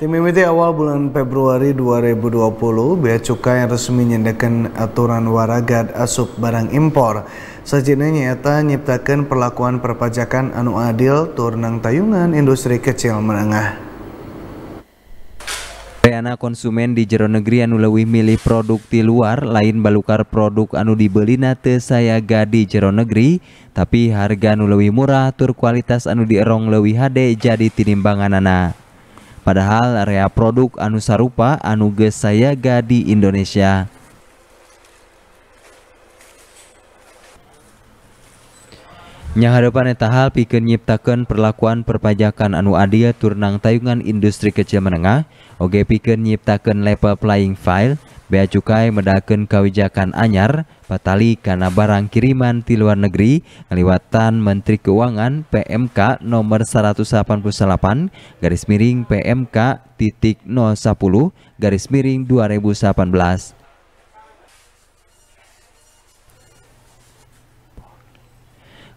Tim mimiti awal bulan Februari 2020, Bea Cukai resmi nyendakan aturan waragat asup barang impor. Sajina nyata nyiptakan perlakuan perpajakan anu adil turnang tayungan industri kecil menengah. Reana konsumen di jero negeri anu lewih milih produk di luar lain balukar produk anu dibeli nate saya gadi jero negeri tapi harga anu lewih murah tur kualitas anu dierong lewih hade jadi tinimbangan anak. Padahal area produk anu sarupa anu geus sayaga di Indonesia. Nyaharepan eta hal pikeun perlakuan perpajakan anu adil turnang tayungan industri kecil menengah, oge pikeun nyiptakeun level playing file Bea Cukai medakeun kawijakan anyar patali karena barang kiriman di luar negeri ngaliwatan Menteri Keuangan PMK nomor 188 garis miring PMK titik 010 garis miring 2018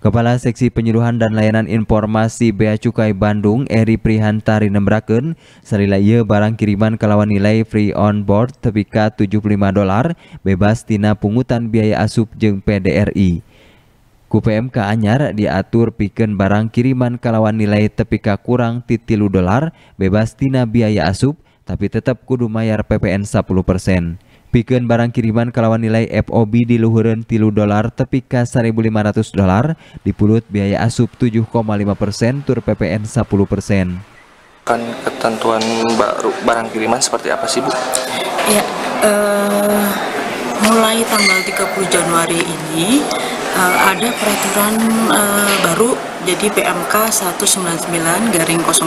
Kepala Seksi Penyuluhan dan Layanan Informasi Bea Cukai Bandung, Eri Prihantari nembraken, salila ieu barang kiriman kalawan nilai free on board tepi ka 75 dolar, bebas tina pungutan biaya asup jeung PDRI. Ku anyar diatur pikeun barang kiriman kalawan nilai tepi ka kurang ti dolar, bebas tina biaya asup, tapi tetap kudu mayar PPN 10%. Pikeun barang kiriman kalawan nilai FOB di luhureun tilu dolar tepi ka 1.500 dolar dipulut biaya asup 7,5 persen tur PPN 10 persen. Kan ketentuan baru barang kiriman seperti apa sih Bu? Ya, uh, mulai tanggal 30 Januari ini uh, ada peraturan uh, baru jadi PMK 199 garing 010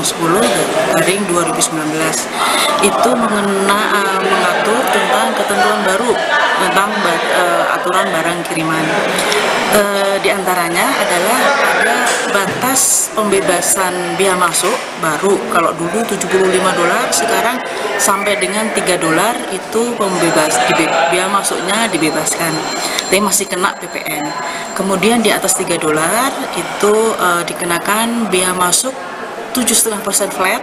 garing 2019 itu mengena uh, mengatur tentang ketentuan baru tentang uh, aturan barang kiriman. Uh, di antaranya adalah ada batas pembebasan biaya masuk baru. Kalau dulu 75 dolar sekarang sampai dengan 3 dolar itu pembebas biaya masuknya dibebaskan tapi masih kena PPN kemudian di atas 3 dolar itu uh, dikenakan biaya masuk 7,5% flat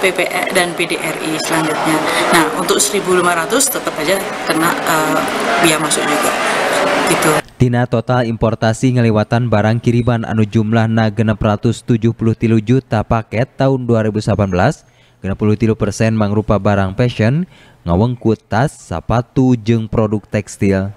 PPE dan PDRI selanjutnya. Nah, untuk 1.500 tetap aja kena uh, biaya masuk juga. Gitu. Tina total importasi ngeliwatan barang kiriman anu jumlah na 673 juta paket tahun 2018, 63 persen mangrupa barang fashion, ngawengkut tas, sepatu, jeng produk tekstil.